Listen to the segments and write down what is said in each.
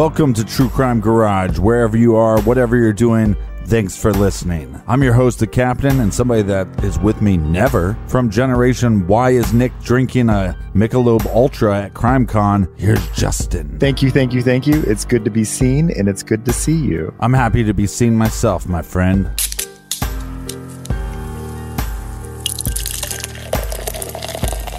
Welcome to True Crime Garage. Wherever you are, whatever you're doing, thanks for listening. I'm your host, the Captain, and somebody that is with me never. From Generation Why is Nic drinking a Michelob Ultra at CrimeCon. Here's Justin. Thank you, thank you, thank you. It's good to be seen and it's good to see you. I'm happy to be seen myself, my friend.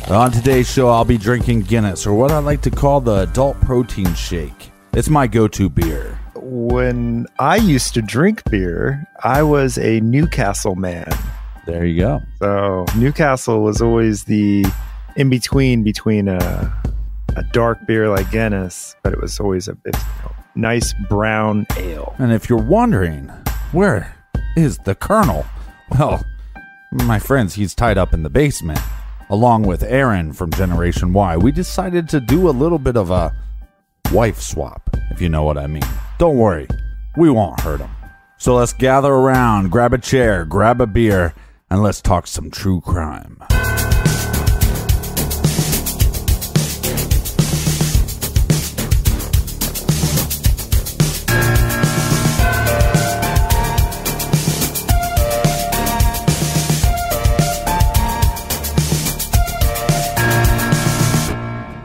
On today's show, I'll be drinking Guinness, or what I like to call the adult protein shake. It's my go to beer. When I used to drink beer, I was a Newcastle man. There you go. So Newcastle was always the in between between a a dark beer like Guinness, but it was always a you know, nice brown ale. And if you're wondering, where is the Colonel? Well, my friends, he's tied up in the basement. Along with Aaron from Generation Why, we decided to do a little bit of a wife swap, if you know what I mean. Don't worry, we won't hurt him. So let's gather around, grab a chair, grab a beer, and let's talk some true crime.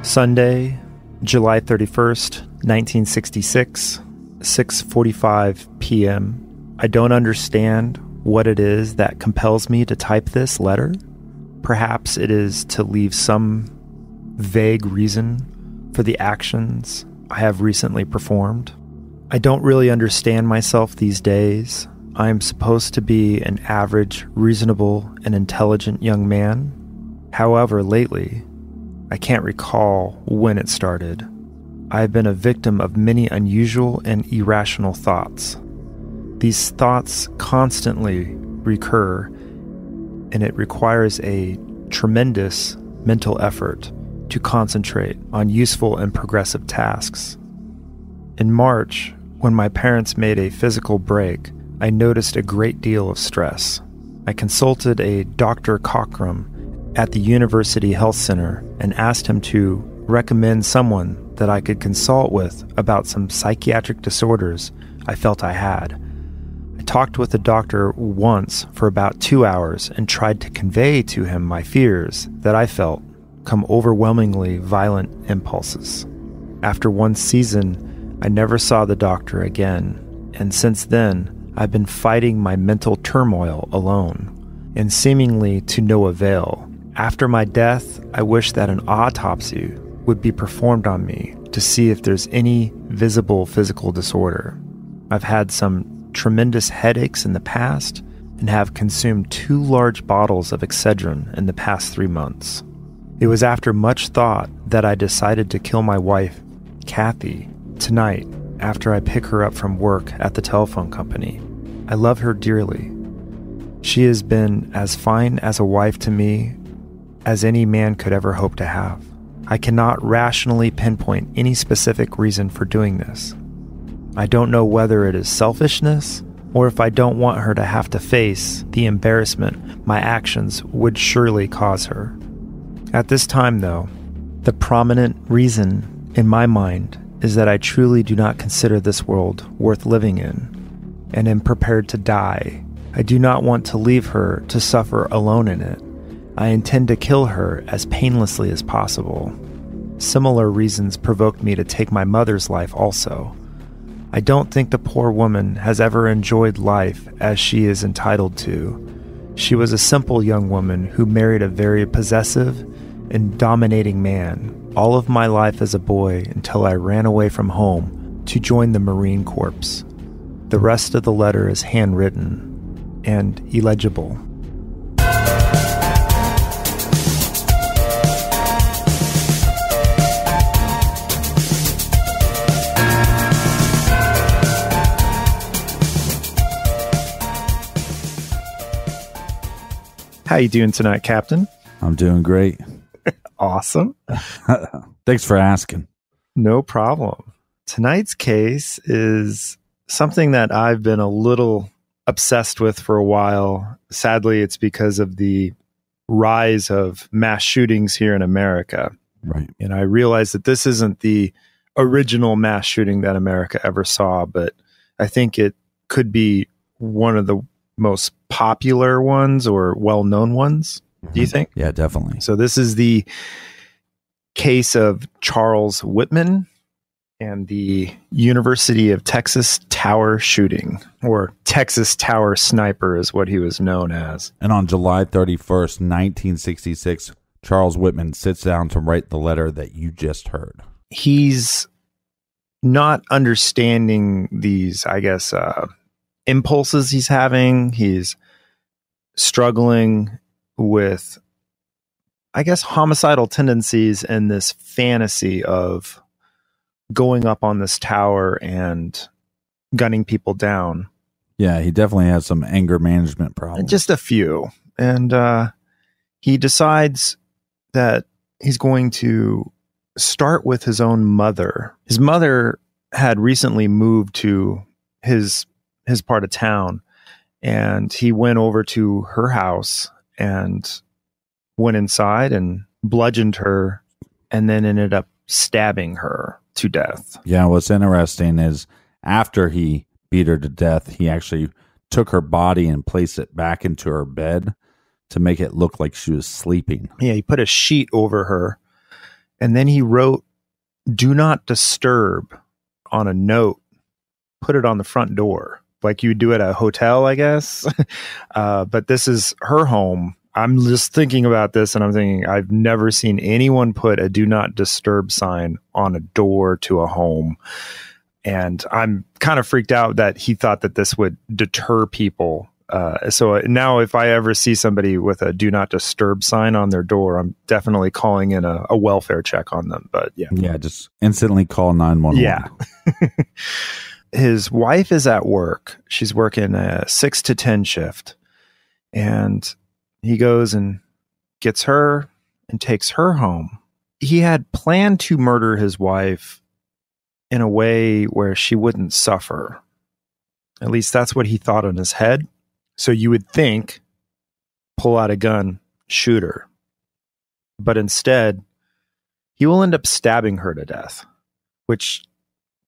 Sunday, July 31st, 1966, 6:45 p.m. I don't understand what it is that compels me to type this letter. Perhaps it is to leave some vague reason for the actions I have recently performed. I don't really understand myself these days. I am supposed to be an average, reasonable, and intelligent young man. However, lately, I can't recall when it started. I have been a victim of many unusual and irrational thoughts. These thoughts constantly recur, and it requires a tremendous mental effort to concentrate on useful and progressive tasks. In March, when my parents made a physical break, I noticed a great deal of stress. I consulted a Dr. Cochrum at the University Health Center and asked him to recommend someone that I could consult with about some psychiatric disorders I felt I had. I talked with the doctor once for about two hours and tried to convey to him my fears that I felt come overwhelmingly violent impulses. After one season, I never saw the doctor again, and since then, I've been fighting my mental turmoil alone, and seemingly to no avail. After my death, I wish that an autopsy would be performed on me to see if there's any visible physical disorder. I've had some tremendous headaches in the past and have consumed two large bottles of Excedrin in the past three months. It was after much thought that I decided to kill my wife, Kathy, tonight after I pick her up from work at the telephone company. I love her dearly. She has been as fine as a wife to me as any man could ever hope to have. I cannot rationally pinpoint any specific reason for doing this. I don't know whether it is selfishness or if I don't want her to have to face the embarrassment my actions would surely cause her. At this time, though, the prominent reason in my mind is that I truly do not consider this world worth living in and am prepared to die. I do not want to leave her to suffer alone in it. I intend to kill her as painlessly as possible. Similar reasons provoked me to take my mother's life also. I don't think the poor woman has ever enjoyed life as she is entitled to. She was a simple young woman who married a very possessive and dominating man all of my life as a boy until I ran away from home to join the Marine Corps. The rest of the letter is handwritten and illegible. How you doing tonight, Captain? I'm doing great. Awesome. Thanks for asking. No problem. Tonight's case is something that I've been a little obsessed with for a while. Sadly, it's because of the rise of mass shootings here in America. Right. And I realize that this isn't the original mass shooting that America ever saw, but I think it could be one of the most popular ones or well known ones. Do you think? Yeah, definitely. So this is the case of Charles Whitman and the University of Texas Tower shooting, or Texas Tower Sniper is what he was known as. And on July 31st, 1966, Charles Whitman sits down to write the letter that you just heard. He's not understanding these, I guess, uh, impulses he's having. He's struggling with, I guess, homicidal tendencies and this fantasy of going up on this tower and gunning people down. Yeah, he definitely has some anger management problems. Just a few. And uh, he decides that he's going to start with his own mother. His mother had recently moved to his his part of town and he went over to her house and went inside and bludgeoned her and then ended up stabbing her to death. Yeah, what's interesting is after he beat her to death, he actually took her body and placed it back into her bed to make it look like she was sleeping. Yeah, he put a sheet over her and then he wrote, Do not disturb on a note, put it on the front door, like you would do at a hotel, I guess. uh, but this is her home. I'm just thinking about this and I'm thinking, I've never seen anyone put a do not disturb sign on a door to a home. And I'm kind of freaked out that he thought that this would deter people uh, so now if I ever see somebody with a do not disturb sign on their door, I'm definitely calling in a, a welfare check on them. But yeah. Yeah, just instantly call 911. Yeah. His wife is at work. She's working a six to 10 shift. And he goes and gets her and takes her home. He had planned to murder his wife in a way where she wouldn't suffer. At least that's what he thought in his head. So you would think, pull out a gun, shoot her. But instead, he will end up stabbing her to death, which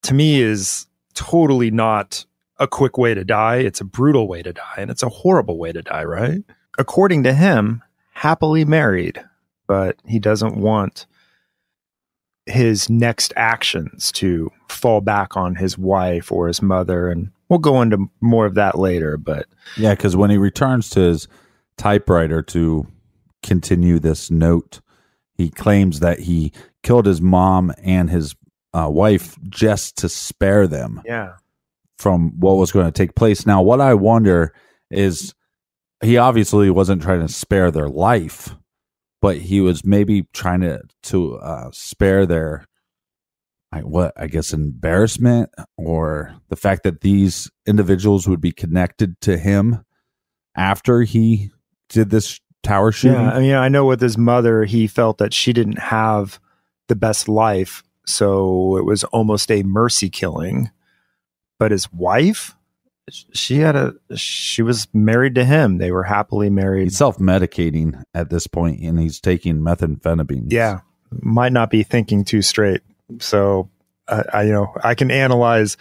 to me is totally not a quick way to die. It's a brutal way to die, and it's a horrible way to die, right? According to him, happily married, but he doesn't want his next actions to fall back on his wife or his mother. And we'll go into more of that later. But yeah, because when he returns to his typewriter to continue this note, he claims that he killed his mom and his uh, wife just to spare them. Yeah. From what was going to take place. Now, what I wonder is he obviously wasn't trying to spare their life, but he was maybe trying to to uh, spare their I, what I guess embarrassment or the fact that these individuals would be connected to him after he did this tower shooting. Yeah, I mean, I know with his mother, he felt that she didn't have the best life, so it was almost a mercy killing. But his wife, she had a she was married to him. They were happily married. He's self medicating at this point, and he's taking methamphetamine. Yeah, might not be thinking too straight. So uh, I, you know, I can analyze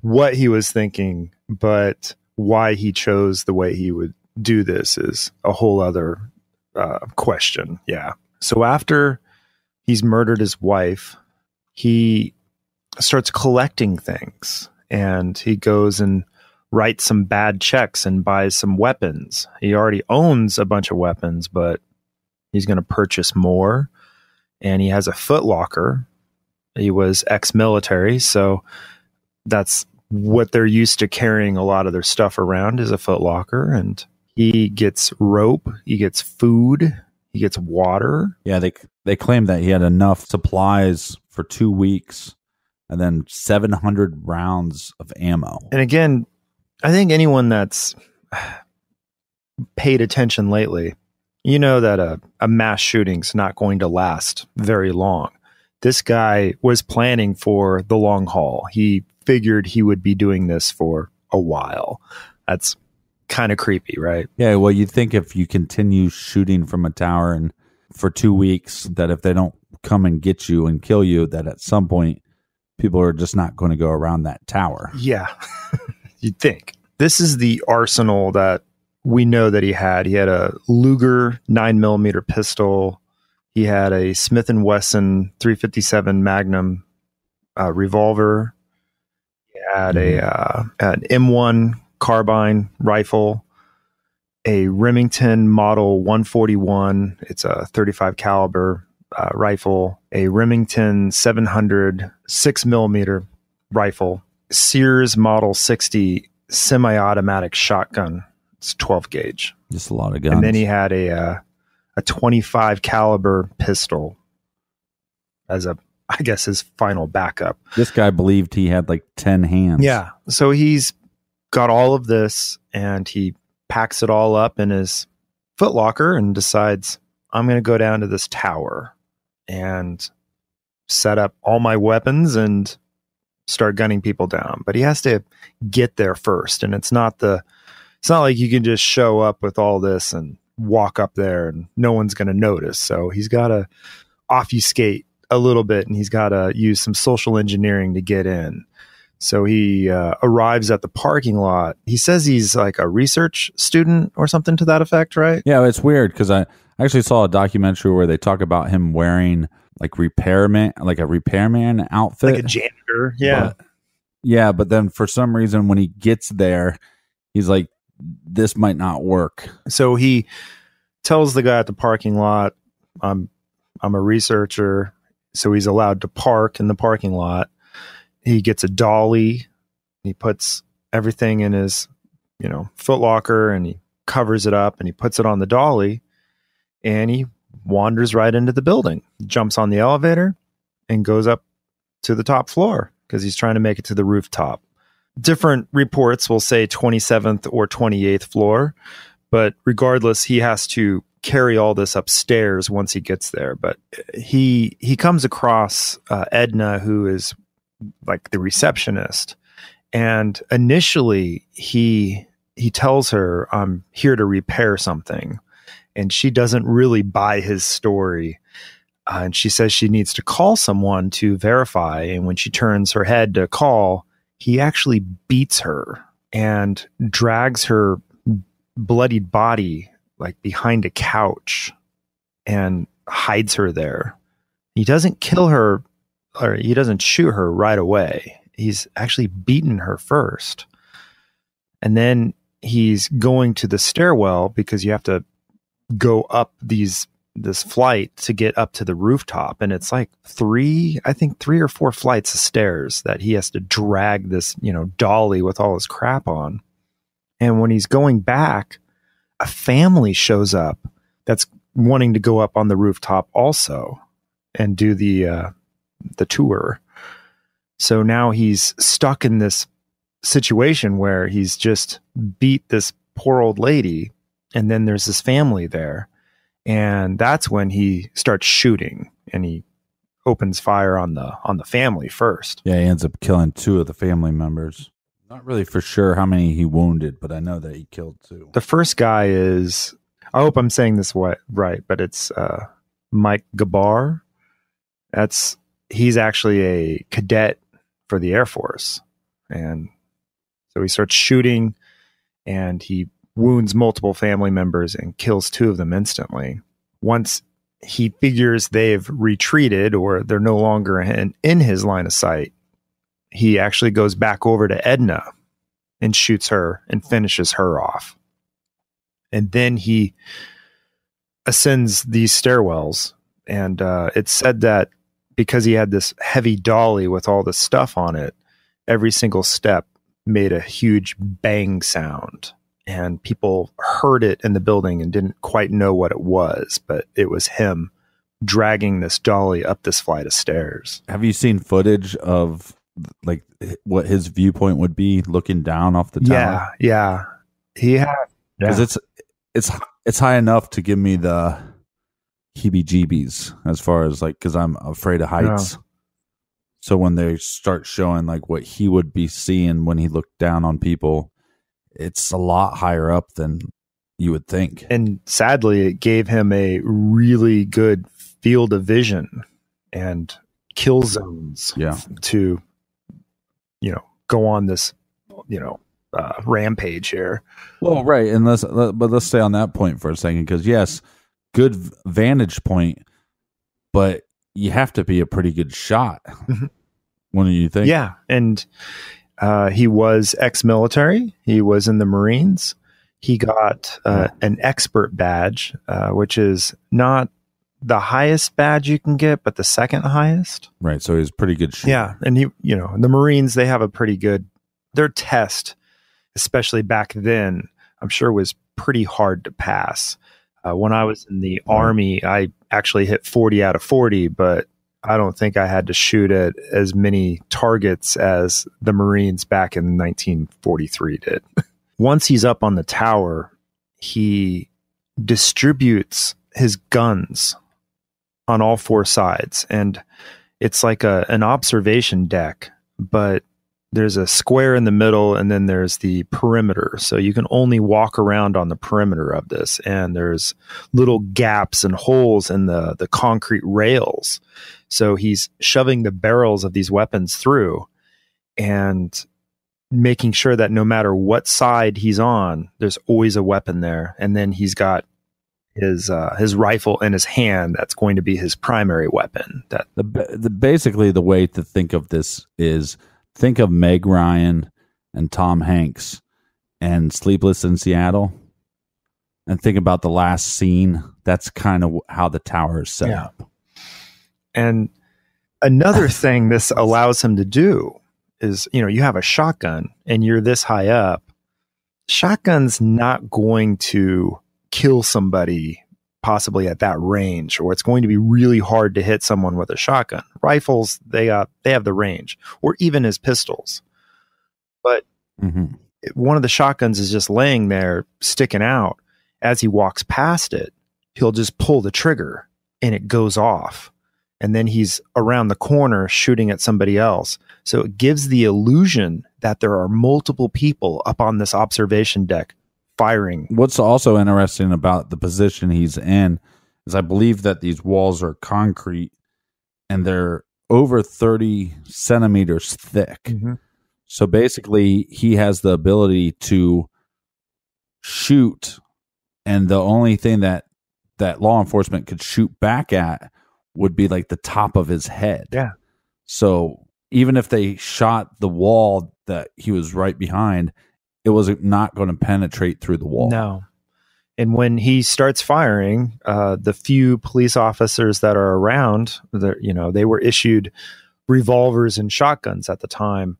what he was thinking, but why he chose the way he would do this is a whole other uh, question. Yeah. So after he's murdered his wife, he starts collecting things and he goes and writes some bad checks and buys some weapons. He already owns a bunch of weapons, but he's going to purchase more and he has a footlocker. He was ex military, so that's what they're used to carrying a lot of their stuff around is a footlocker. And he gets rope, he gets food, he gets water. Yeah, they they claim that he had enough supplies for two weeks and then 700 rounds of ammo. And again, I think anyone that's paid attention lately you know that a, a mass shooting's not going to last very long. This guy was planning for the long haul. He figured he would be doing this for a while. That's kind of creepy, right? Yeah, well, you'd think if you continue shooting from a tower and for two weeks, that if they don't come and get you and kill you that at some point people are just not going to go around that tower. Yeah, you'd think. This is the arsenal that we know that he had. He had a Luger nine millimeter pistol. He had a Smith and Wesson 357 Magnum uh, revolver. He had a uh, an M1 carbine rifle, a Remington Model 141. It's a 35 caliber uh, rifle, a Remington 700 six millimeter rifle, Sears Model 60 semi-automatic shotgun. It's 12 gauge. Just a lot of guns. And then he had a uh, a 25 caliber pistol as a I guess his final backup. this guy believed he had like 10 hands. Yeah. So he's got all of this and he packs it all up in his footlocker and decides I'm going to go down to this tower and set up all my weapons and start gunning people down. But he has to get there first and it's not the it's not like you can just show up with all this and walk up there and no one's going to notice. So he's got to obfuscate a little bit and he's got to use some social engineering to get in. So he uh, arrives at the parking lot. He says he's like a research student or something to that effect, right? Yeah, it's weird because I actually saw a documentary where they talk about him wearing like repairman, like a repairman outfit. Like a janitor. Yeah. But- yeah, but then for some reason when he gets there, he's like, this might not work. so he tells the guy at the parking lot, "I'm I'm a researcher." So he's allowed to park in the parking lot. He gets a dolly. He puts everything in his, you know, footlocker and he covers it up and he puts it on the dolly and he wanders right into the building. Jumps on the elevator and goes up to the top floor because he's trying to make it to the rooftop. Different reports will say 27th or 28th floor but regardless he has to carry all this upstairs once he gets there but he he comes across uh, edna who is like the receptionist. And initially he he tells her i'm here to repair something. And she doesn't really buy his story. Uh, and she says she needs to call someone to verify. And when she turns her head to call he actually beats her and drags her bloodied body like behind a couch and hides her there. He doesn't kill her or he doesn't shoot her right away. He's actually beaten her first. And then he's going to the stairwell because you have to go up these this flight to get up to the rooftop and it's like three I think three or four flights of stairs that he has to drag this, you know, dolly with all his crap on. And when he's going back, a family shows up that's wanting to go up on the rooftop also and do the uh, the tour. So now he's stuck in this situation where he's just beat this poor old lady, and then there's this family there, and that's when he starts shooting and he opens fire on the on the family first. Yeah, he ends up killing two of the family members. Not really for sure how many he wounded, but I know that he killed two. The first guy is I hope I'm saying this what right, but it's uh, Mike Gabour. That's he's actually a cadet for the Air Force, and so he starts shooting, and he wounds multiple family members and kills two of them instantly. Once he figures they've retreated or they're no longer in, in his line of sight, he actually goes back over to Edna and shoots her and finishes her off. And then he ascends these stairwells. And uh, it's said that because he had this heavy dolly with all the stuff on it, every single step made a huge bang sound. And people heard it in the building and didn't quite know what it was, but it was him dragging this dolly up this flight of stairs. Have you seen footage of like what his viewpoint would be looking down off the tower? Yeah, yeah. He had because yeah. it's it's it's high enough to give me the heebie-jeebies as far as like because I'm afraid of heights. So when they start showing like what he would be seeing when he looked down on people, it's a lot higher up than you would think. and sadly it gave him a really good field of vision and kill zones Yeah. to, you know, go on this, you know, uh, rampage here. Well, right, and let's let, but let's stay on that point for a second because yes, good vantage point, but you have to be a pretty good shot. Mhm. What do you think? Yeah, and uh, he was ex-military. He was in the Marines. He got uh, an expert badge, uh, which is not the highest badge you can get, but the second highest. right. So he's pretty good. Yeah, and he, you know, the Marines they have a pretty good. Their test, especially back then, I'm sure was pretty hard to pass. Uh, when I was in the army, I actually hit 40 out of 40, but I don't think I had to shoot at as many targets as the Marines back in 1943 did. Once he's up on the tower, he distributes his guns on all four sides and it's like a an observation deck but there's a square in the middle and then there's the perimeter. So you can only walk around on the perimeter of this and there's little gaps and holes in the the concrete rails. So he's shoving the barrels of these weapons through and making sure that no matter what side he's on there's always a weapon there. And then he's got his uh, his rifle in his hand that's going to be his primary weapon that The, the basically the way to think of this is think of Meg Ryan and Tom Hanks and Sleepless in Seattle, and think about the last scene. That's kind of how the tower is set Yeah. up. And another thing this allows him to do is, you know, you have a shotgun and you're this high up. Shotgun's not going to kill somebody possibly at that range, or it's going to be really hard to hit someone with a shotgun. Rifles, they got they have the range, or even his pistols. But hmm one of the shotguns is just laying there sticking out as he walks past it he'll just pull the trigger and it goes off and then he's around the corner shooting at somebody else so it gives the illusion that there are multiple people up on this observation deck firing What's also interesting about the position he's in is I believe that these walls are concrete and they're over 30 centimeters thick. Mm-hmm. So basically, he has the ability to shoot, and the only thing that that law enforcement could shoot back at would be like the top of his head. Yeah. So even if they shot the wall that he was right behind, it was not going to penetrate through the wall. No. And when he starts firing, uh, the few police officers that are around, you know, they were issued revolvers and shotguns at the time.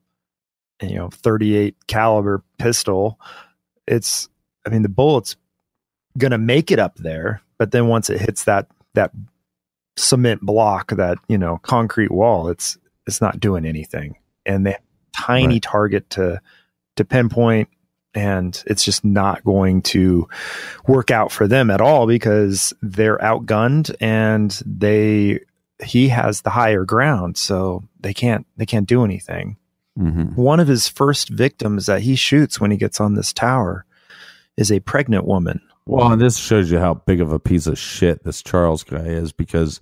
And, you know, 38 caliber pistol. It's, I mean, the bullet's gonna make it up there, but then once it hits that that cement block, that you know, concrete wall, it's it's not doing anything. And they have tiny Right. target to to pinpoint and it's just not going to work out for them at all because they're outgunned and they he has the higher ground so they can't they can't do anything Mhm. one of his first victims that he shoots when he gets on this tower is a pregnant woman Well, and this shows you how big of a piece of shit this Charles guy is because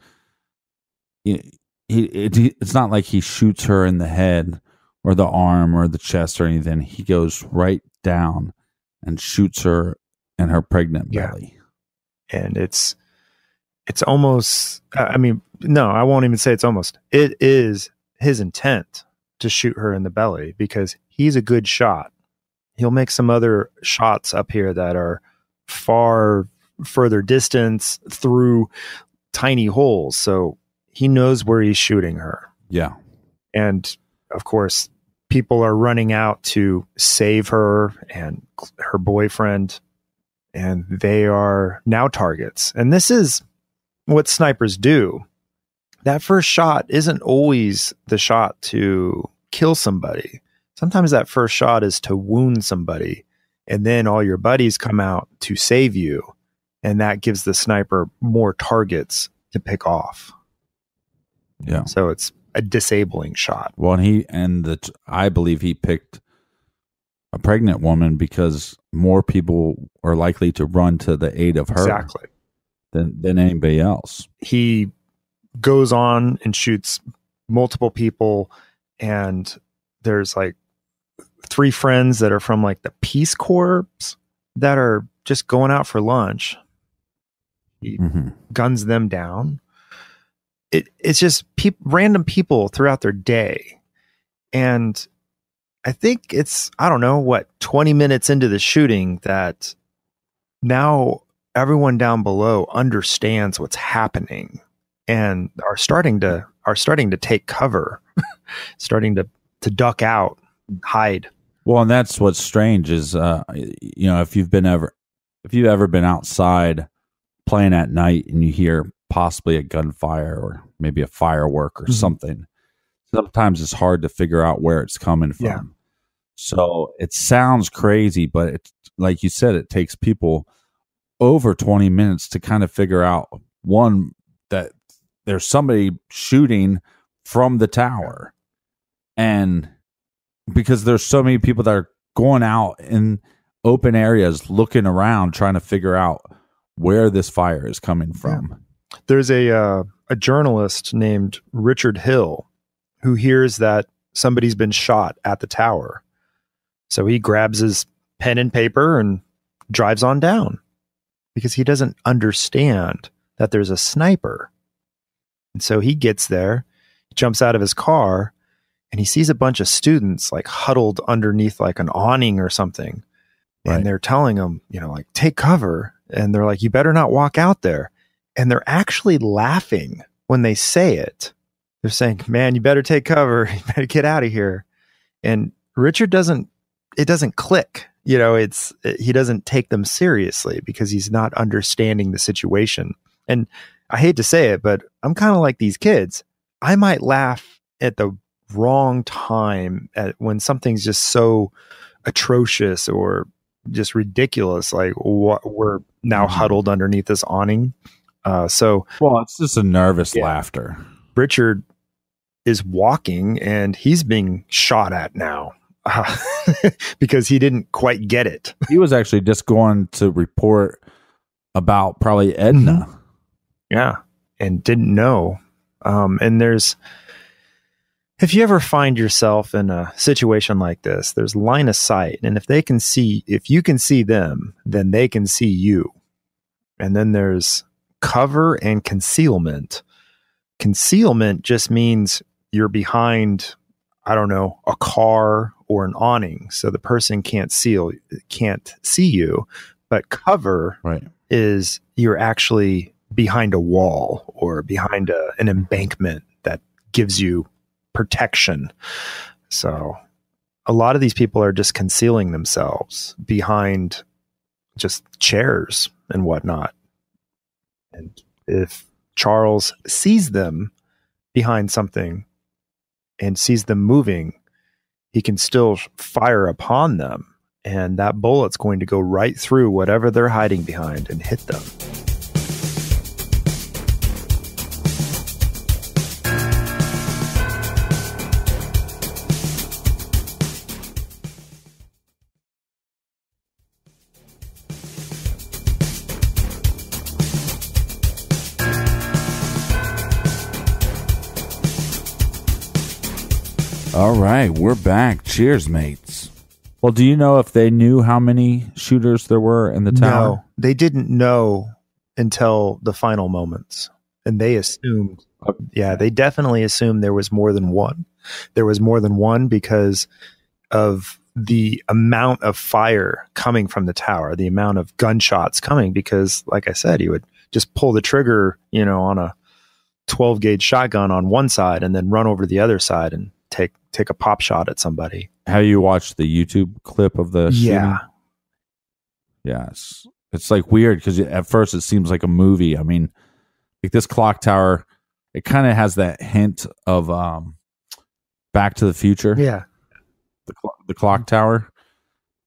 he, he it, it's not like he shoots her in the head or the arm or the chest or anything. He goes right down and shoots her in her pregnant Yeah. belly. and it's it's almost i I mean no i won't even say it's almost it is his intent to shoot her in the belly because he's a good shot he'll make some other shots up here that are far further distance through tiny holes so he knows where he's shooting her Yeah. and of course people are running out to save her and her boyfriend and they are now targets. And this is what snipers do. That first shot isn't always the shot to kill somebody. Sometimes that first shot is to wound somebody and then all your buddies come out to save you and that gives the sniper more targets to pick off. Yeah. so it's a disabling shot Well, and he and the I believe he picked a pregnant woman because more people are likely to run to the aid of her exactly than than anybody else. he goes on and shoots multiple people and there's like three friends that are from like the Peace Corps that are just going out for lunch. He hmm guns them down. It it's just peop random people throughout their day, and I think it's I don't know what twenty minutes into the shooting that now everyone down below understands what's happening and are starting to are starting to take cover, starting to to duck out, hide. Well, and that's what's strange is, uh, you know, if you've been ever, if you've ever been outside playing at night and you hear possibly a gunfire or maybe a firework or Mhm. something, sometimes it's hard to figure out where it's coming from. Yeah. So it sounds crazy, but it's like you said, it takes people over 20 minutes to kind of figure out one that there's somebody shooting from the tower. And because there's so many people that are going out in open areas looking around trying to figure out where this fire is coming from. There's a uh, a journalist named Richard Hill who hears that somebody's been shot at the tower. So he grabs his pen and paper and drives on down because he doesn't understand that there's a sniper. And so he gets there, jumps out of his car, and he sees a bunch of students like huddled underneath like an awning or something. Right. And they're telling him, you know, like, take cover. And they're like, you better not walk out there and they're actually laughing when they say it. They're saying, "Man, you better take cover. You better get out of here." And Richard doesn't. It doesn't click. You know, it's he doesn't take them seriously because he's not understanding the situation. And I hate to say it, but I'm kind of like these kids. I might laugh at the wrong time at when something's just so atrocious or just ridiculous. Like what we're now Mhm. huddled underneath this awning. Uh, so Well, it's just a nervous Yeah. laughter. Richard is walking and he's being shot at now uh, because he didn't quite get it. He was actually just going to report about probably Edna. Yeah. And didn't know. Um, and there's, if you ever find yourself in a situation like this, there's line of sight. And if they can see, if you can see them, then they can see you. And then there's cover and concealment. Concealment just means you're behind, I don't know, a car or an awning. So the person can't seal, can't see you. But cover Right. is you're actually behind a wall or behind a, an embankment that gives you protection. So a lot of these people are just concealing themselves behind just chairs and whatnot. And if Charles sees them behind something and sees them moving, he can still fire upon them. And that bullet's going to go right through whatever they're hiding behind and hit them. All right, we're back. Cheers, mates. Well, do you know if they knew how many shooters there were in the tower? No, they didn't know until the final moments. And they assumed, Okay. yeah, they definitely assumed there was more than one. There was more than one because of the amount of fire coming from the tower, the amount of gunshots coming. Because, like I said, you would just pull the trigger, you know, on a 12 gauge shotgun on one side and then run over to the other side and take take a pop shot at somebody. Have you watched the YouTube clip of the Yeah. shooting? Yes. It's like weird because at first it seems like a movie. I mean, like this clock tower, it kind of has that hint of um, Back to the Future, Yeah. the, cl- the clock tower.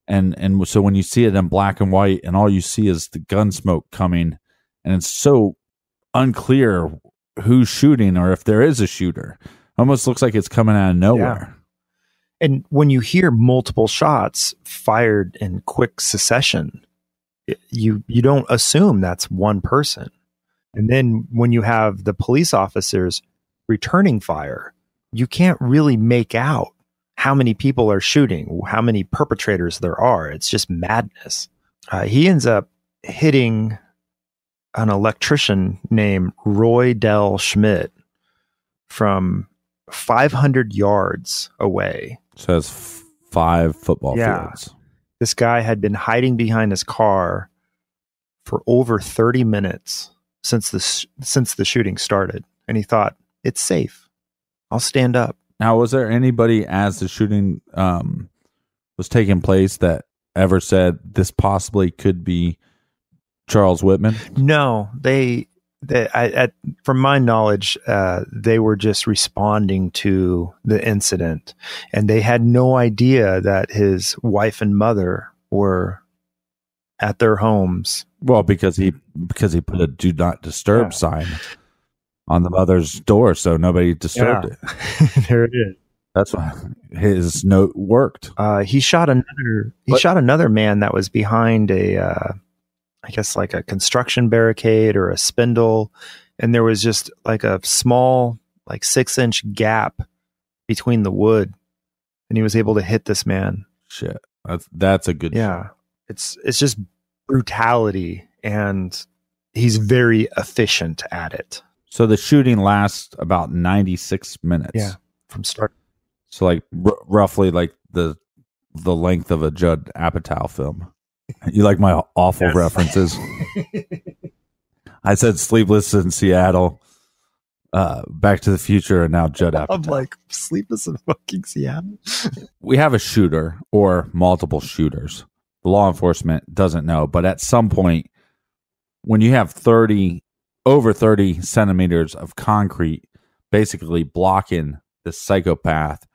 And and so when you see it in black and white, and all you see is the gun smoke coming, and it's so unclear who's shooting or if there is a shooter. Almost looks like it's coming out of nowhere. And when you hear multiple shots fired in quick succession, you you don't assume that's one person. And then when you have the police officers returning fire, you can't really make out how many people are shooting, how many perpetrators there are. It's just madness. Uh, he ends up hitting an electrician named Roy Dell Schmidt from 500 yards away. So that's f- five football Yeah. fields. This guy had been hiding behind his car for over 30 minutes since the s- since the shooting started, and he thought it's safe. I'll stand up. Now, was there anybody as the shooting um, was taking place that ever said this possibly could be Charles Whitman? No, they. They, I, at, from my knowledge, uh, they were just responding to the incident, and they had no idea that his wife and mother were at their homes. Well, because he because he put a do not disturb Yeah. sign on the mother's door, so nobody disturbed Yeah. it. there it is. That's why his note worked. Uh, he shot another. He But- shot another man that was behind a, uh, I guess like a construction barricade or a spindle, and there was just like a small, like six inch gap between the wood, and he was able to hit this man. Shit, that's that's a good. Yeah, it's it's just brutality, and he's very efficient at it So the shooting lasts about ninety six minutes. Yeah. from start. So like r- roughly like the the length of a Judd Apatow film. You like my awful Yes. references? I said Sleepless in Seattle, uh, Back to the Future, and now Judd Apatow. I'm like sleepless in fucking Seattle. we have a shooter or multiple shooters. The law enforcement doesn't know, but at some point, when you have 30, over 30 centimeters of concrete basically blocking the psychopath,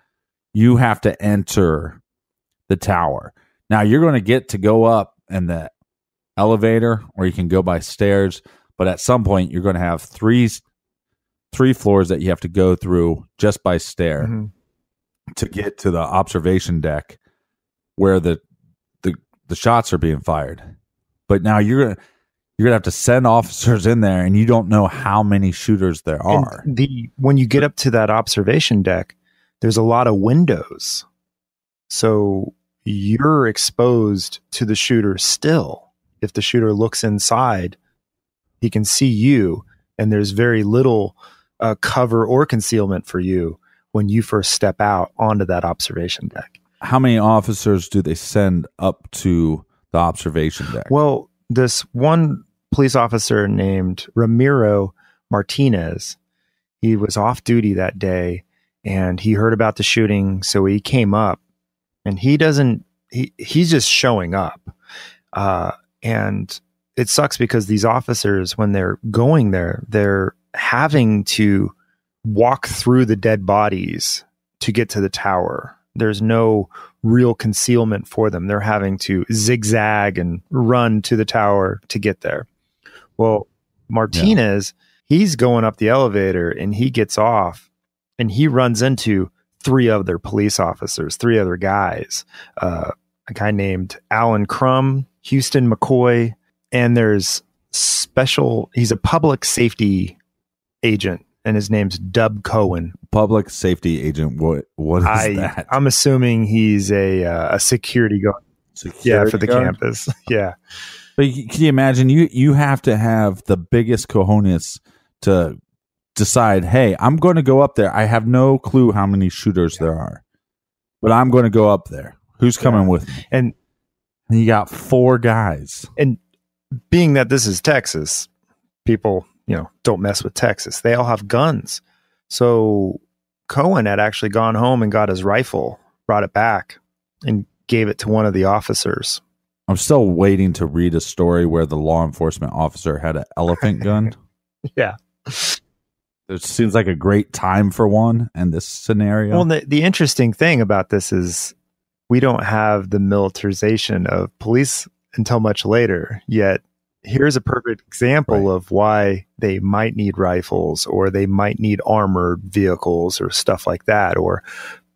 you have to enter the tower. Now, you're going to get to go up in the elevator or you can go by stairs, but at some point, you're going to have three. Three floors that you have to go through just by stair Mhm. to get to the observation deck where the the the shots are being fired. But now you're gonna you're gonna have to send officers in there, and you don't know how many shooters there And are. the when you get up to that observation deck, there's a lot of windows. So you're exposed to the shooter still. If the shooter looks inside, he can see you, and there's very little uh, cover or concealment for you when you first step out onto that observation deck. How many officers do they send up to the observation deck? Well, this one police officer named Ramiro Martinez, he was off duty that day and he heard about the shooting, so he came up and he doesn't he he's just showing up. Uh and it sucks because these officers when they're going there, they're having to walk through the dead bodies to get to the tower. There's no real concealment for them. They're having to zigzag and run to the tower to get there. Well, Martinez, he's going up the elevator and he gets off and he runs into three other police officers, three other guys. Uh, a guy named Allen Crum, Houston McCoy, and there's special, he's a public safety agent and his name's Dub Cowan. Public safety agent. What what is I, that? I'm assuming he's a uh, a security guard. Yeah, Security for the guard? campus. yeah, But can you imagine? You you have to have the biggest cojones to decide. Hey, I'm going to go up there. I have no clue how many shooters there are, but I'm going to go up there. Who's coming Yeah. with me? and And you got four guys. and being that this is Texas, people you know don't mess with Texas. They all have guns. So Cowan had actually gone home and got his rifle, brought it back, and gave it to one of the officers. I'm still waiting to read a story where the law enforcement officer had an elephant gun. Yeah. It seems like a great time for one in this scenario. Well, the, the interesting thing about this is we don't have the militarization of police until much later. Yet, here's a perfect example Right. of why they might need rifles or they might need armored vehicles or stuff like that. Or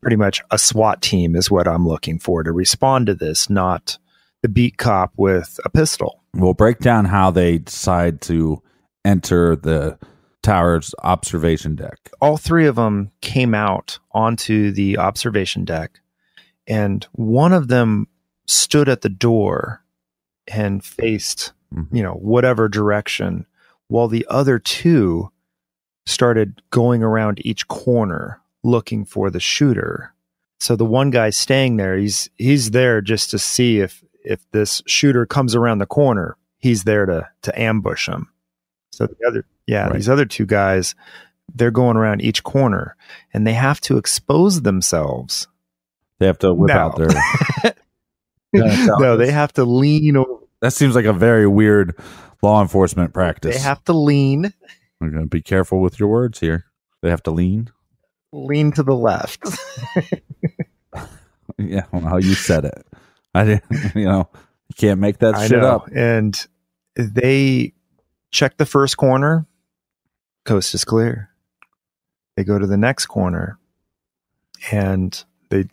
pretty much a SWAT team is what I'm looking for to respond to this, not the beat cop with a pistol. we'll break down how they decide to enter the tower's observation deck. all three of them came out onto the observation deck and one of them stood at the door and faced Mhm. you know whatever direction while the other two started going around each corner looking for the shooter so the one guy staying there he's he's there just to see if if this shooter comes around the corner he's there to to ambush him so the other yeah Right. these other two guys they're going around each corner and they have to expose themselves They have to whip No. out their. No they have to lean over That seems like a very weird law enforcement practice. they have to lean We're going to be careful with your words here. They have to lean. lean to the left Yeah, well, how you said it. I didn't. You know, you can't make that I shit know. up. And they check the first corner, coast is clear. They go to the next corner and they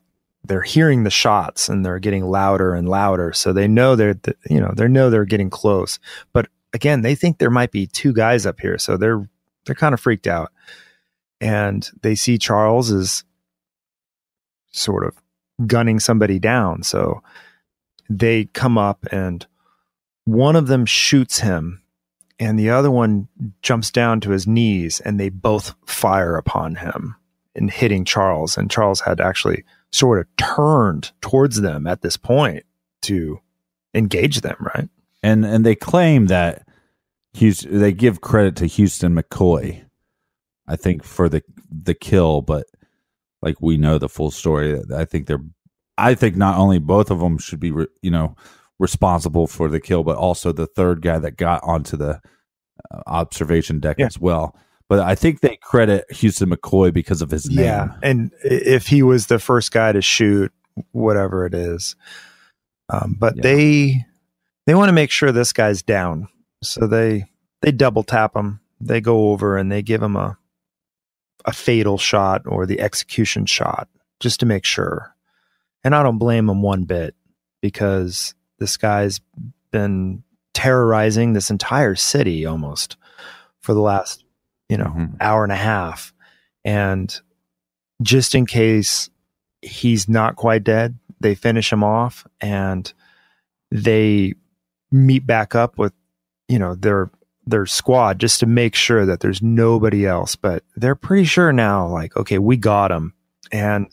they're hearing the shots and they're getting louder and louder. So they know they're th- you know, they know they're getting close. But again, they think there might be two guys up here, so they're they're kind of freaked out. And they see Charles is sort of gunning somebody down. So they come up and one of them shoots him and the other one jumps down to his knees and they both fire upon him and hitting Charles and Charles had actually sort of turned towards them at this point to engage them right And and they claim that Houston. They give credit to Houston McCoy, I think, for the the kill. But like we know the full story. I think they're. I think not only both of them should be, you know, responsible for the kill, but also the third guy that got onto the uh, observation deck Yeah. as well. But I think they credit Houston McCoy because of his name. and if he was the first guy to shoot whatever it is um, but Yeah. they they want to make sure this guy's down so they they double tap him they go over and they give him a a fatal shot or the execution shot just to make sure and i don't blame him one bit because this guy's been terrorizing this entire city almost for the last you know Mhm. hour and a half and just in case he's not quite dead they finish him off and they meet back up with you know their their squad just to make sure that there's nobody else but they're pretty sure now like okay we got him and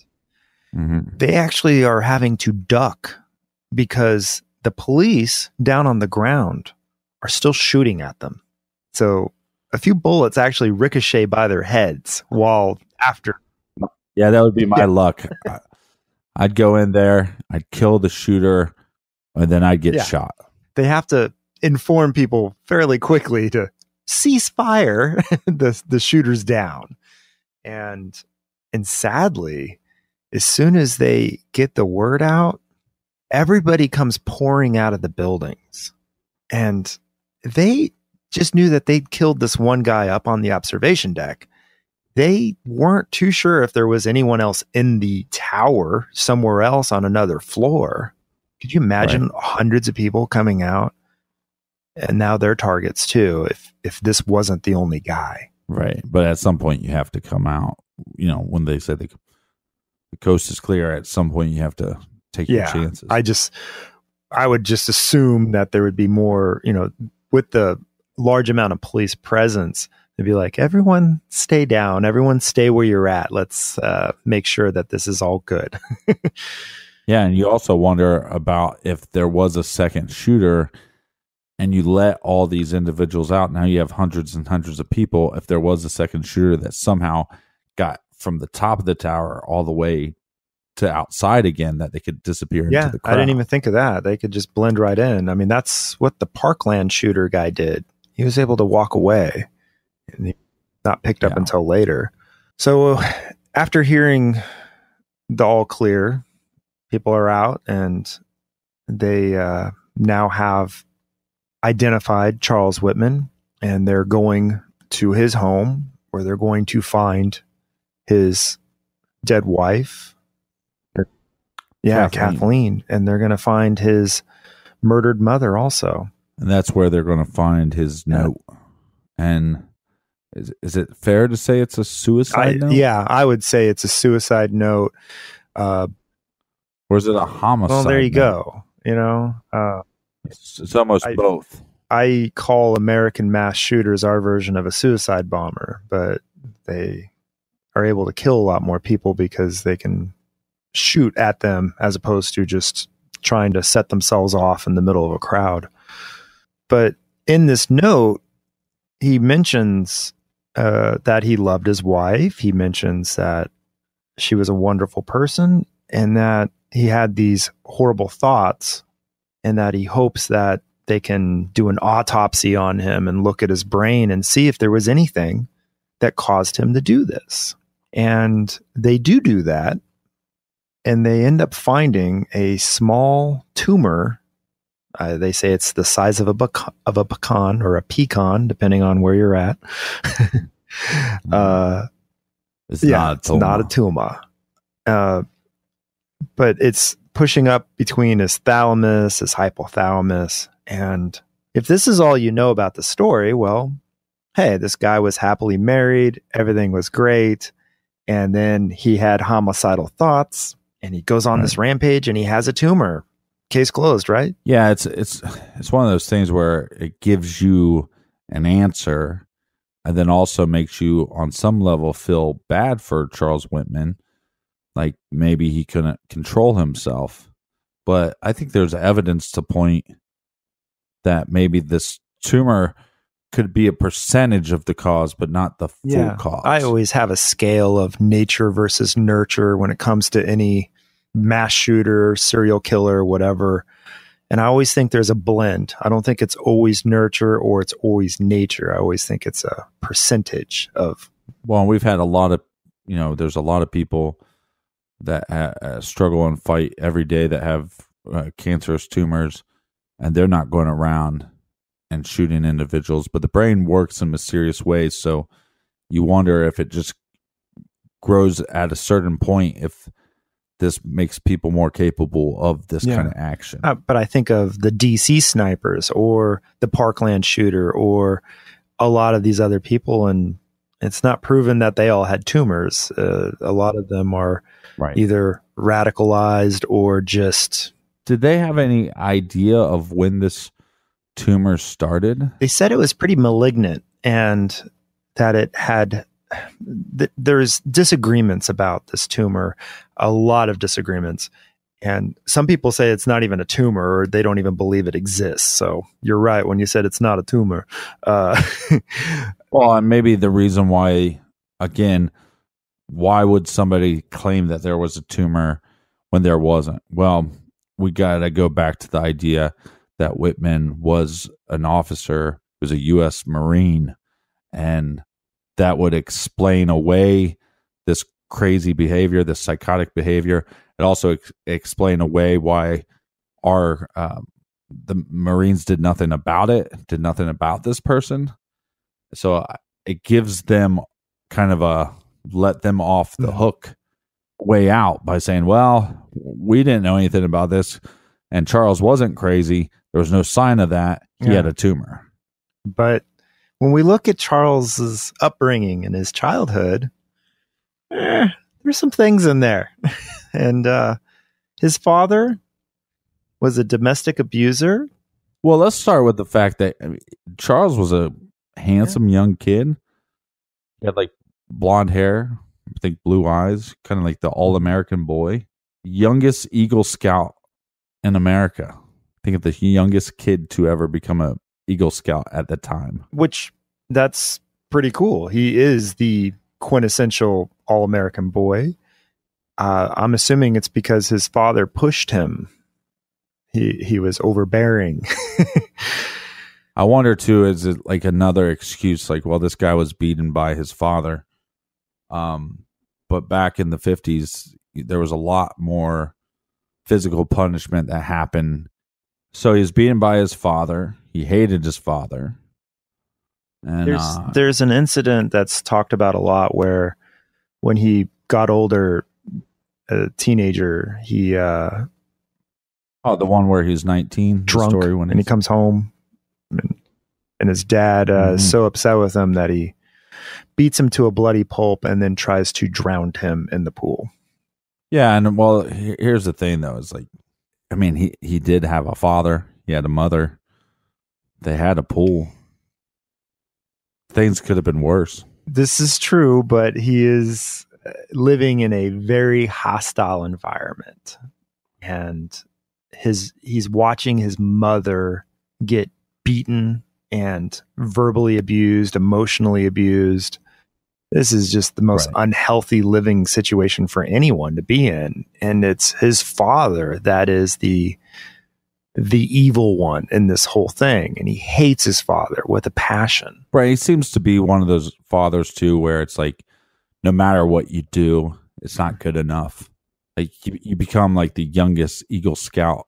Mhm. they actually are having to duck because the police down on the ground are still shooting at them. So a few bullets actually ricochet by their heads while after. Yeah, that would be my luck. I'd go in there, I'd kill the shooter, and then I'd get Yeah. shot. They have to inform people fairly quickly to cease fire. the the shooter's down, and and sadly, as soon as they get the word out, everybody comes pouring out of the buildings, and they just knew that they'd killed this one guy up on the observation deck. They weren't too sure if there was anyone else in the tower somewhere else on another floor. Could you imagine hundreds of people coming out? And now they're targets too, if if this wasn't the only guy. Right. But at some point, you have to come out. You know, when they said the, the coast is clear, at some point, you have to take Yeah, your chances. I just I would just assume that there would be more, you know, with the large amount of police presence, they'd be like, everyone stay down, everyone stay where you're at. Let's uh, make sure that this is all good. yeah. And you also wonder about if there was a second shooter and you let all these individuals out. Now you have hundreds and hundreds of people. If there was a second shooter that somehow got from the top of the tower all the way to outside again, that they could disappear yeah, into the crowd. I didn't even think of that. They could just blend right in. I mean, that's what the Parkland shooter guy did. He was able to walk away and he not picked up Yeah. until later. So after hearing the all clear, people are out and they uh, now have identified Charles Whitman and they're going to his home where they're going to find his dead wife. Yeah, Kathleen. Kathleen. And they're going to find his murdered mother also. And that's where they're going to find his note. And is is it fair to say it's a suicide note? yeah, I would say it's a suicide note. Uh, Or is it a homicide? well, there you note? go. You know, uh, It's, it's almost I- both. I call American mass shooters our version of a suicide bomber, but they are able to kill a lot more people because they can shoot at them as opposed to just trying to set themselves off in the middle of a crowd. But in this note, he mentions uh, that he loved his wife. He mentions that she was a wonderful person and that he had these horrible thoughts and that he hopes that they can do an autopsy on him and look at his brain and see if there was anything that caused him to do this. And they do do that. And they end up finding a small tumor. Uh, they say it's the size of a bec- of a pecan or a pecan, depending on where you're at. uh, It's yeah, not it's not a tumor. Uh, but it's pushing up between his thalamus, his hypothalamus. And if this is all you know about the story, well, hey, this guy was happily married, everything was great. And then he had homicidal thoughts and he goes on this rampage and he has a tumor. Case closed, right? Yeah, it's it's it's one of those things where it gives you an answer and then also makes you on some level feel bad for Charles Whitman. Like maybe he couldn't control himself. But I think there's evidence to point that maybe this tumor could be a percentage of the cause, but not the full cause. I always have a scale of nature versus nurture when it comes to any mass shooter, serial killer, whatever. And I always think there's a blend. I don't think it's always nurture or it's always nature. I always think it's a percentage of. Well, we've had a lot of, you know, there's a lot of people that uh, uh, struggle and fight every day that have uh, cancerous tumors, and they're not going around and shooting individuals. But the brain works in mysterious ways, so you wonder if it just grows at a certain point if this makes people more capable of this Yeah. kind of action. Uh, but I think of the DC snipers or the Parkland shooter or a lot of these other people, and it's not proven that they all had tumors. Uh, a lot of them are right. either radicalized or just Did they have any idea of when this tumor started? they said it was pretty malignant and that it had th- there's disagreements about this tumor a lot of disagreements and some people say it's not even a tumor or they don't even believe it exists so you're right when you said it's not a tumor uh, Well, and maybe the reason why, again, why would somebody claim that there was a tumor when there wasn't? Well, we got to go back to the idea that Whitman was an officer, was a U.S. Marine, and that would explain away this crazy behavior, this psychotic behavior. It also ex- explain away why our um, the Marines did nothing about it, did nothing about this person. So uh, it gives them kind of a let them off the Mhm. hook way out by saying, well, we didn't know anything about this. And Charles wasn't crazy. There was no sign of that. He Yeah. had a tumor. but when we look at charles's upbringing and his childhood eh, there's some things in there and uh, his father was a domestic abuser Well, let's start with the fact that I mean, Charles was a handsome young kid. He had like blonde hair, I think blue eyes, kind of like the all American boy. Youngest Eagle Scout in America. Think of the youngest kid to ever become a Eagle Scout at the time. which that's pretty cool. He is the quintessential all American boy. Uh, I'm assuming it's because his father pushed him. He he was overbearing. I wonder too, is it like another excuse? Like, well, this guy was beaten by his father. Um, but back in the fifties, there was a lot more physical punishment that happened. So he was beaten by his father. He hated his father. And there's uh, there's an incident that's talked about a lot where when he got older, a teenager, he uh, oh, the one where he was nineteen, drunk story when and he comes home. And and his dad uh, Mhm. is so upset with him that he beats him to a bloody pulp and then tries to drown him in the pool. Yeah, and well, here's the thing though: is like, I mean, he he did have a father, he had a mother, they had a pool. Things could have been worse. This is true, but he is uh, living in a very hostile environment, and his he's watching his mother get beaten and verbally abused, emotionally abused. This is just the most Right. unhealthy living situation for anyone to be in, and it's his father that is the the evil one in this whole thing, and he hates his father with a passion. Right? He seems to be one of those fathers too, where it's like, no matter what you do, it's not good enough. Like you, you become like the youngest Eagle Scout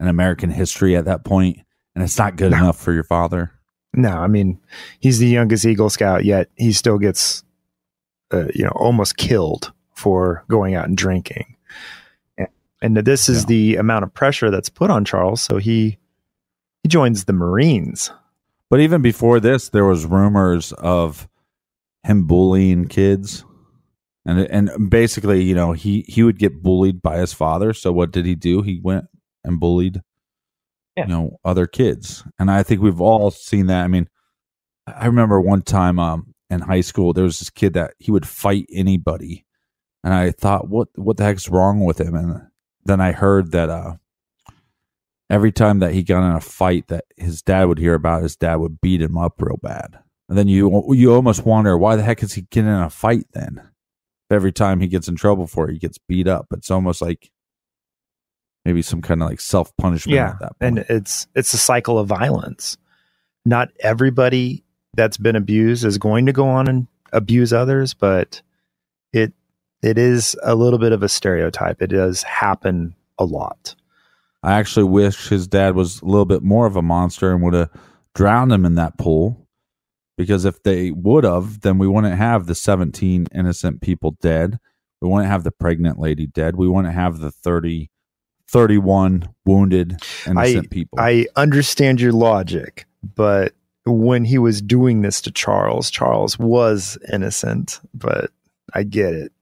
in American history at that point, and it's not good No. enough for your father. No, I mean he's the youngest Eagle Scout, yet he still gets, uh, you know, almost killed for going out and drinking. And, and this is Yeah. the amount of pressure that's put on Charles, so he he joins the Marines. But even before this, there was rumors of him bullying kids, and and basically, you know, he he would get bullied by his father. So what did he do? He went and bullied, Yeah. you know, other kids. And I think we've all seen that. I mean, I remember one time um, in high school, there was this kid that he would fight anybody, and I thought, what what the heck's wrong with him? And then I heard that uh, every time that he got in a fight that his dad would hear about, his dad would beat him up real bad. And then you you almost wonder why the heck is he getting in a fight then? Every time he gets in trouble for it, he gets beat up. It's almost like maybe some kind of like self punishment Yeah, at that and it's it's a cycle of violence. Not everybody that's been abused is going to go on and abuse others, but it it is a little bit of a stereotype. It does happen a lot. I actually wish his dad was a little bit more of a monster and would have drowned him in that pool. Because if they would have, then we wouldn't have the 17 innocent people dead. We wouldn't have the pregnant lady dead. We wouldn't have the 30, 31 wounded innocent people. I understand your logic, but when he was doing this to Charles, Charles was innocent, but I get it.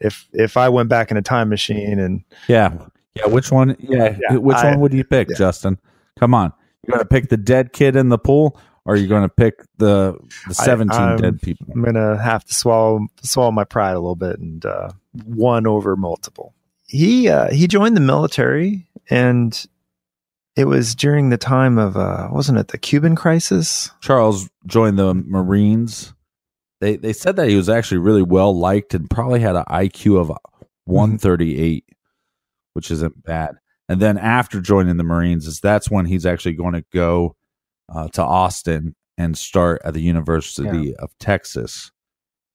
If if I went back in a time machine and yeah. Yeah. Which one? Yeah. Yeah, which I- one would you pick, yeah. Justin? Come on. You're going to pick the dead kid in the pool or are you going to pick the, the 17 I'm- dead people? I'm gonna have to swallow swallow my pride a little bit and uh, one over multiple. He uh, he joined the military, and it was during the time of uh, wasn't it the Cuban crisis? Charles joined the Marines. They they said that he was actually really well liked and probably had an IQ of 138, which isn't bad. And then after joining the Marines, is that's when he's actually going to go uh, to Austin and start at the University of Texas.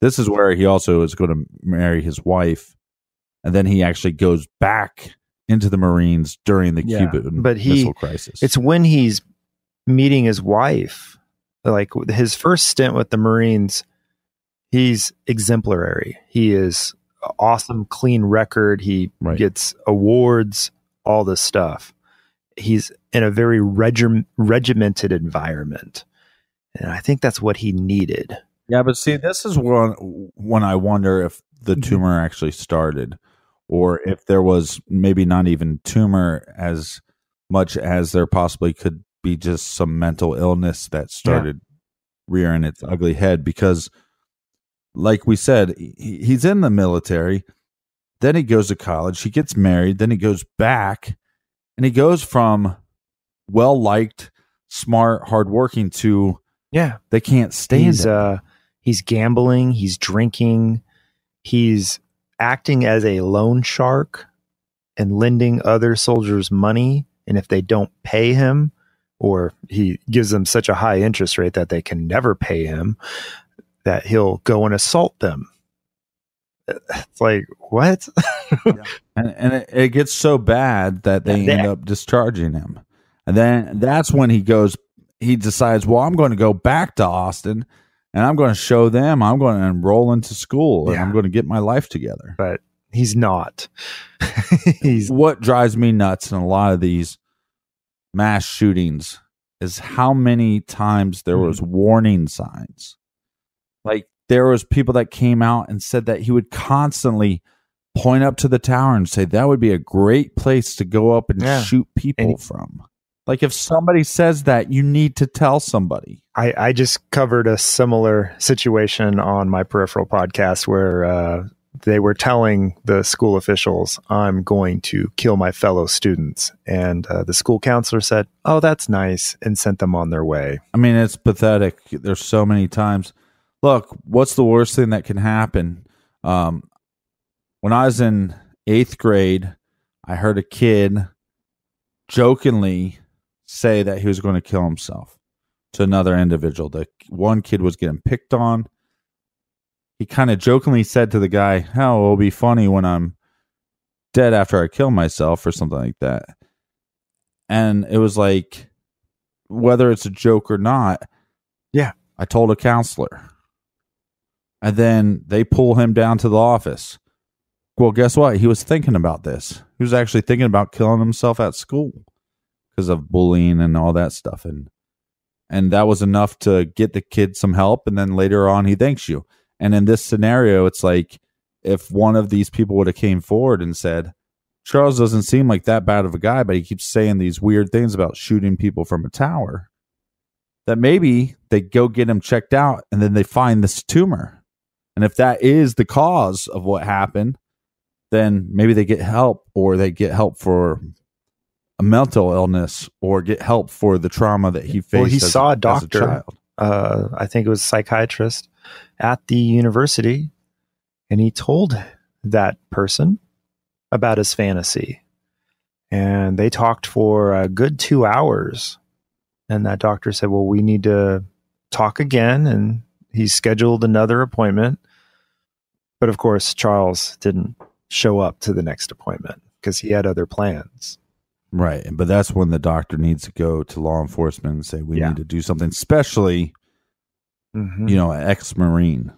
This is where he also is going to marry his wife, and then he actually goes back into the Marines during the Yeah, Cuban but he- Missile Crisis. It's when he's meeting his wife, like his first stint with the Marines. He's exemplary. He is awesome, clean record. He Right. gets awards, all this stuff. He's in a very regi- regimented environment, and I think that's what he needed. Yeah, but see, this is when when I wonder if the Mhm. tumor actually started, or if there was maybe not even tumor as much as there possibly could be just some mental illness that started rearing its ugly head. Because, like we said, he, he's in the military, then he goes to college, he gets married, then he goes back, and he goes from well liked, smart, hardworking to Yeah, they can't stand he's him. uh, he's gambling, he's drinking, he's acting as a loan shark and lending other soldiers money. And if they don't pay him, or he gives them such a high interest rate that they can never pay him, that he'll go and assault them. It's like what? and and it, it gets so bad that they Yeah. end up discharging him and then that's when he goes he decides well i'm going to go back to austin and i'm going to show them i'm going to enroll into school and Yeah. i'm going to get my life together but he's not. he's what drives me nuts in a lot of these mass shootings is how many times there was mm-hmm. warning signs. Like there was people that came out and said that he would constantly point up to the tower and say that would be a great place to go up and Yeah. shoot people And- from. Like if somebody says that, you need to tell somebody. I, I just covered a similar situation on my peripheral podcast where uh, they were telling the school officials, I'm going to kill my fellow students. And uh, the school counselor said, Oh, that's nice, and sent them on their way. I mean, it's pathetic. There's so many times. Look, what's the worst thing that can happen? Um, when I was in eighth grade, I heard a kid jokingly say that he was going to kill himself to another individual. The one kid was getting picked on. He kind of jokingly said to the guy, "How it'll be funny when I'm dead after I kill myself," or something like that. And it was like, whether it's a joke or not, Yeah. I told a counselor. And then they pull him down to the office. Well, guess what? He was thinking about this. He was actually thinking about killing himself at school because of bullying and all that stuff. And and that was enough to get the kid some help. And then later on, he thanks you. And in this scenario, it's like if one of these people would have came forward and said, Charles doesn't seem like that bad of a guy, but he keeps saying these weird things about shooting people from a tower. That maybe they go get him checked out and then they find this tumor. And if that is the cause of what happened, then maybe they get help or they get help for a mental illness or get help for the trauma that he faced. Well, he saw a doctor. child. Uh, I think it was a psychiatrist at the university, and he told that person about his fantasy. And they talked for a good two hours. And that doctor said, Well, we need to talk again. And he scheduled another appointment. But of course, Charles didn't show up to the next appointment because he had other plans. Right. But that's when the doctor needs to go to law enforcement and say, we Yeah. need to do something, especially, Mhm. you know, ex Marine.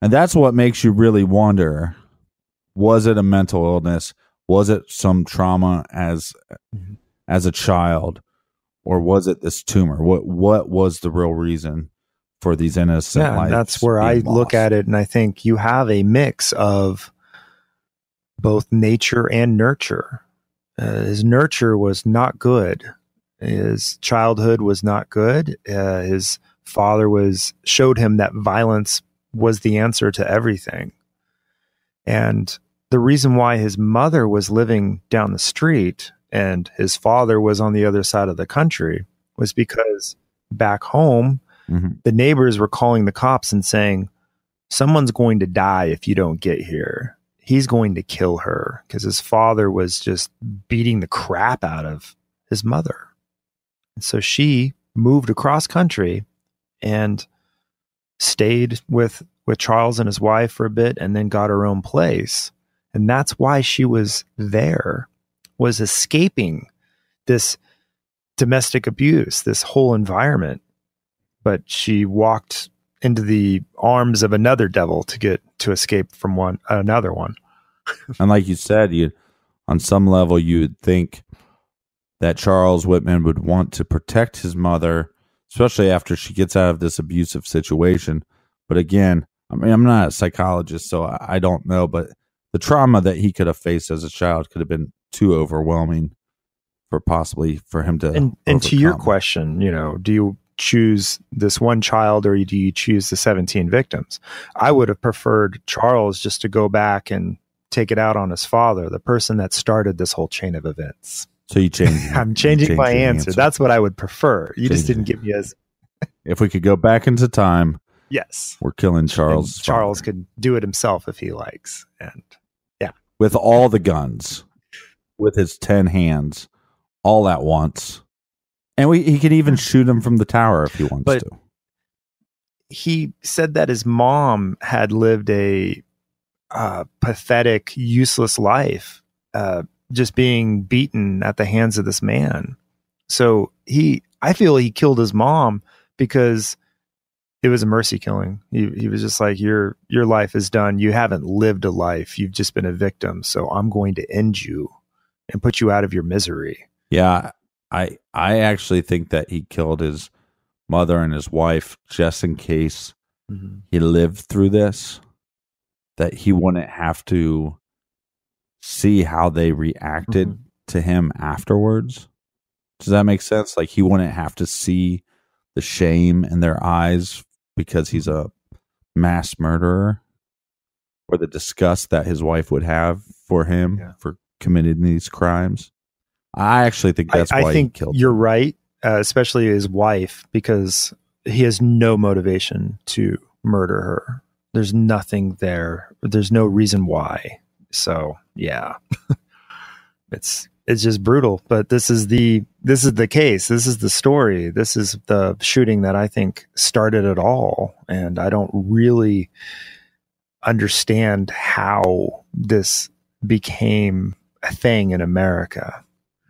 And that's what makes you really wonder was it a mental illness? Was it some trauma as Mhm. as a child? Or was it this tumor? What what was the real reason for these innocent yeah, lives? that's where I being look at it, and I think you have a mix of both nature and nurture. Uh, his nurture was not good. His childhood was not good. Uh, his father was showed him that violence was the answer to everything, and the reason why his mother was living down the street and his father was on the other side of the country was because back home Mhm. the neighbors were calling the cops and saying, Someone's going to die if you don't get here. He's going to kill her because his father was just beating the crap out of his mother. And so she moved across country and stayed with, with Charles and his wife for a bit and then got her own place. And that's why she was there, was escaping this domestic abuse, this whole environment but she walked into the arms of another devil to get to escape from one another one. And like you said, you on some level you would think that Charles Whitman would want to protect his mother, especially after she gets out of this abusive situation. But again, I mean, I'm not a psychologist, so I, I don't know. But the trauma that he could have faced as a child could have been too overwhelming for possibly for him to. And and to your question, you know, do you choose this one child or do you choose the 17 victims? I would have preferred Charles just to go back and take it out on his father, the person that started this whole chain of events. so you change. I'm changing change my your answer. That's what I would prefer. You just didn't give me as if we could go back into time, yes. we're killing Charles. Charles could do it himself if he likes. And yeah, with all the guns, with his ten hands, all at once, and we he can even shoot him from the tower if he wants But- to. he said that his mom had lived a uh, pathetic, useless life, uh, just being beaten at the hands of this man. So he, I feel he killed his mom because it was a mercy killing. He, he was just like, your your life is done. You haven't lived a life. You've just been a victim. So I'm going to end you and put you out of your misery. Yeah, I I actually think that he killed his mother and his wife just in case Mhm. he lived through this, that he wouldn't have to see how they reacted Mhm. to him afterwards. Does that make sense? Like he wouldn't have to see the shame in their eyes because he's a mass murderer or the disgust that his wife would have for him Yeah. for committing these crimes. I actually think that's I, why I think he killed you're right, uh, especially his wife, because he has no motivation to murder her. There's nothing there. There's no reason why. So yeah, it's it's just brutal. But this is the this is the case. This is the story. This is the shooting that I think started it all. And I don't really understand how this became a thing in America.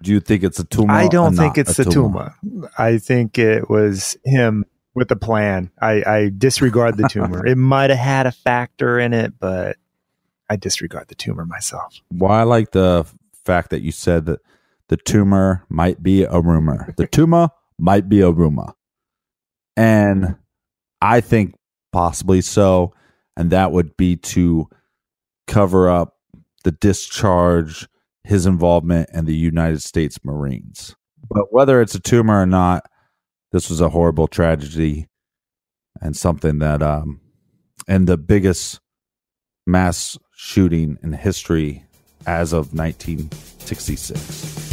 Do you think it's a tumor? I don't think it's a the tumor. I think it was him with the plan. I, I disregard the tumor. it might have had a factor in it, but I disregard the tumor myself. Well, I like the fact that you said that the tumor might be a rumor. The tumor might be a rumor. And I think possibly so. And that would be to cover up the discharge, his involvement in the United States Marines. But whether it's a tumor or not, this was a horrible tragedy and something that, um, and the biggest mass shooting in history as of 1966.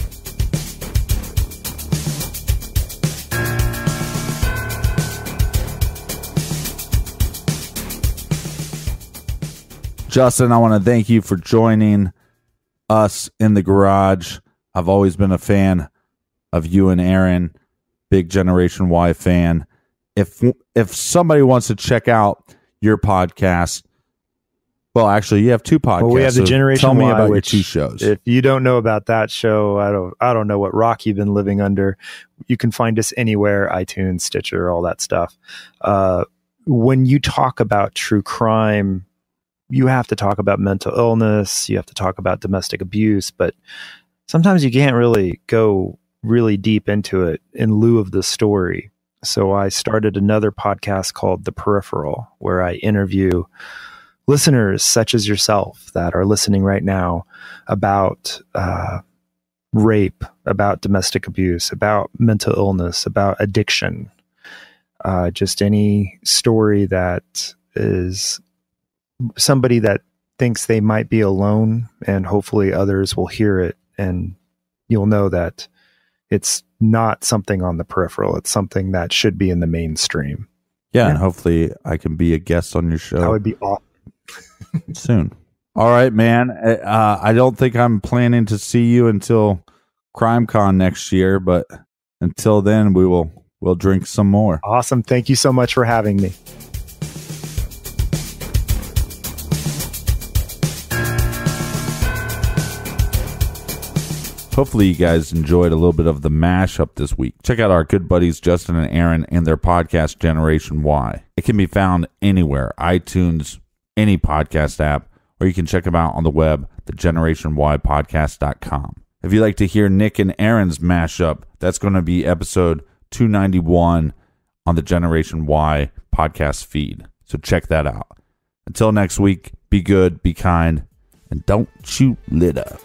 Justin, I want to thank you for joining us in the garage. I've always been a fan of you and Aaron, big Generation Why fan. If if somebody wants to check out your podcast, well, actually, you have two podcasts. Well, we have the so Generation Tell me Why, about your two shows. If you don't know about that show, I don't I don't know what rock you've been living under. You can find us anywhere, iTunes, Stitcher, all that stuff. Uh, when you talk about true crime, you have to talk about mental illness, you have to talk about domestic abuse, but sometimes you can't really go really deep into it in lieu of the story. So I started another podcast called The Peripheral, where I interview listeners such as yourself that are listening right now about uh, rape, about domestic abuse, about mental illness, about addiction, uh, just any story that is somebody that thinks they might be alone, and hopefully others will hear it and you'll know that it's not something on the peripheral. It's something that should be in the mainstream. yeah, and hopefully I can be a guest on your show That would be awesome. soon. All right, man. Uh, I don't think I'm planning to see you until CrimeCon next year, but until then, we will we'll drink some more. Awesome. Thank you so much for having me. Hopefully, you guys enjoyed a little bit of the mashup this week. Check out our good buddies Justin and Aaron and their podcast Generation Why. It can be found anywhere iTunes, any podcast app, or you can check them out on the web, thegenerationwhypodcast.com. If you'd like to hear Nic and Aaron's mashup, that's going to be episode 291 on the Generation Why podcast feed. So check that out. Until next week, be good, be kind, and don't shoot litter.